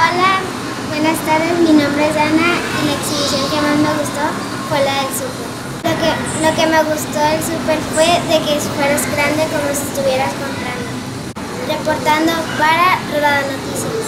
Hola, buenas tardes, mi nombre es Ana y la exhibición que más me gustó fue la del súper. Lo que, lo que me gustó del súper fue de que fueras grande como si estuvieras comprando. Reportando para Rodada Noticias.